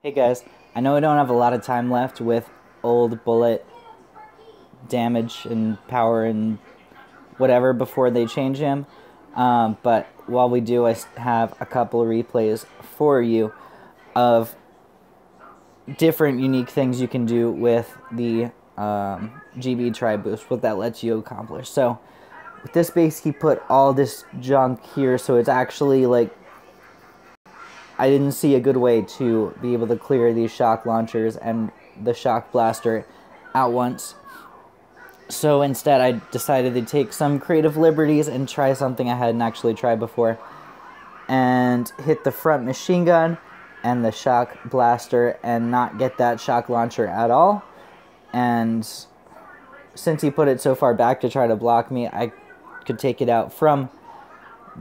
Hey guys, I know I don't have a lot of time left with old Bullit damage and power and whatever before they change him, um, but while we do, I have a couple replays for you of different unique things you can do with the um, GB Tribe Boost, what that lets you accomplish. So, with this base, he put all this junk here, so it's actually like I didn't see a good way to be able to clear these shock launchers and the shock blaster at once. So instead, I decided to take some creative liberties and try something I hadn't actually tried before. And hit the front machine gun and the shock blaster and not get that shock launcher at all. And since he put it so far back to try to block me, I could take it out from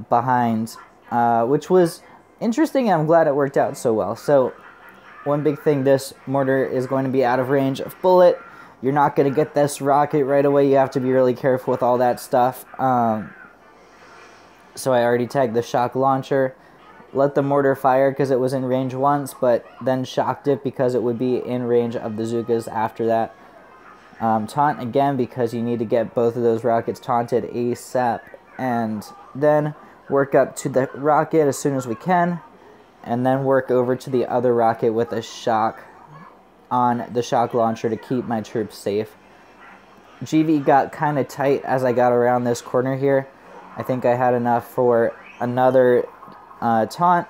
behind, uh, which was interesting, and I'm glad it worked out so well. So, one big thing this mortar is going to be out of range of Bullit. You're not going to get this rocket right away. You have to be really careful with all that stuff. Um, so I already tagged the shock launcher. Let the mortar fire because it was in range once, but then shocked it because it would be in range of the Zookas after that. Um, taunt again because you need to get both of those rockets taunted ASAP. And then work up to the rocket as soon as we can, and then work over to the other rocket with a shock on the shock launcher to keep my troops safe. GBE got kind of tight as I got around this corner here. I think I had enough for another uh, taunt,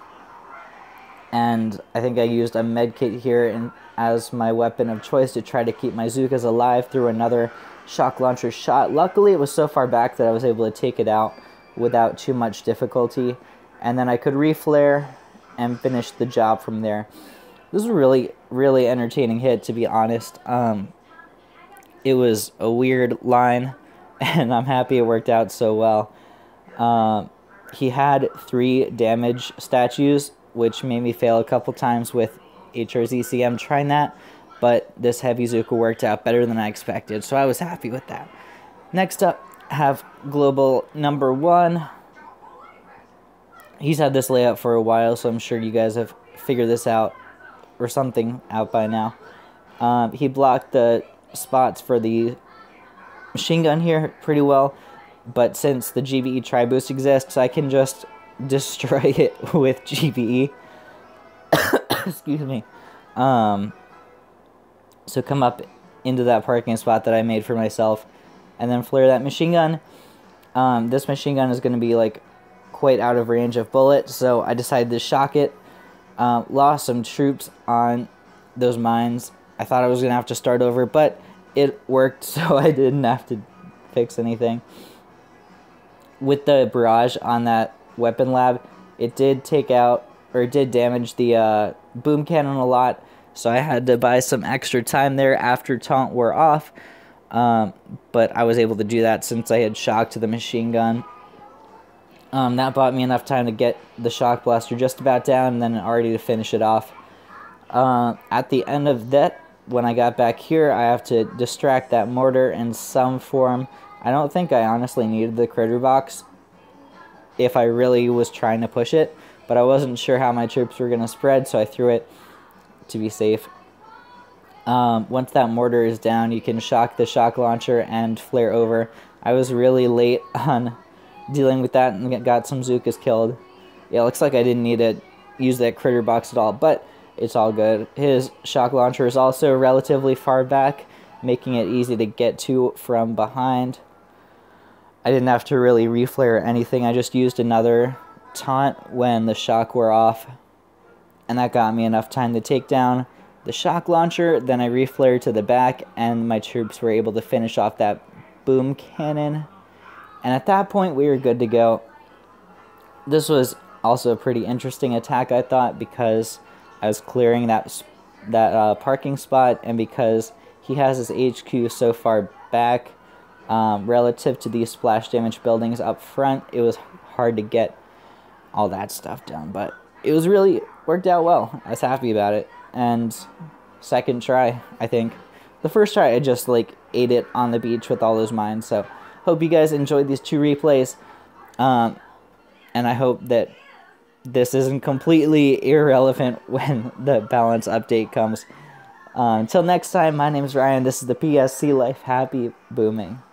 and I think I used a medkit here in, as my weapon of choice to try to keep my Zookas alive through another shock launcher shot. Luckily, it was so far back that I was able to take it out without too much difficulty. And then I could reflare and finish the job from there. This was a really, really entertaining hit, to be honest. Um, it was a weird line, and I'm happy it worked out so well. Um, he had three damage statues, which made me fail a couple times with HRZCM trying that, but this heavy Zooka worked out better than I expected, so I was happy with that. Next up, have global number one. He's had this layout for a while, so I'm sure you guys have figured this out or something out by now. Um, he blocked the spots for the machine gun here pretty well, but since the GBE Tribe Boost exists, I can just destroy it with GBE. Excuse me. Um, so come up into that parking spot that I made for myself and then flare that machine gun. Um, this machine gun is going to be like quite out of range of bullets, so I decided to shock it. Uh, lost some troops on those mines. I thought I was going to have to start over, but it worked, so I didn't have to fix anything. With the barrage on that weapon lab, it did take out, or it did damage the uh, boom cannon a lot, so I had to buy some extra time there after taunt wore off. Um, but I was able to do that since I had shock to the machine gun. Um, that bought me enough time to get the shock blaster just about down and then already to finish it off. Uh, at the end of that, when I got back here, I have to distract that mortar in some form. I don't think I honestly needed the critter box if I really was trying to push it, but I wasn't sure how my troops were going to spread, so I threw it to be safe. Um, once that mortar is down, you can shock the shock launcher and flare over. I was really late on dealing with that and got some Zookas killed. Yeah, looks like I didn't need to use that critter box at all, but it's all good. His shock launcher is also relatively far back, making it easy to get to from behind. I didn't have to really reflare anything. I just used another taunt when the shock wore off, and that got me enough time to take down the shock launcher, then I reflared to the back, and my troops were able to finish off that boom cannon. And at that point, we were good to go. This was also a pretty interesting attack, I thought, because I was clearing that that uh, parking spot, and because he has his HQ so far back um, relative to these splash damage buildings up front, it was hard to get all that stuff done. But it was really worked out well. I was happy about it and second try, I think. The first try, I just like ate it on the beach with all those mines. So, hope you guys enjoyed these two replays, um, and I hope that this isn't completely irrelevant when the balance update comes. Uh, until next time, my name is Ryan. This is the PSC Life Happy Booming.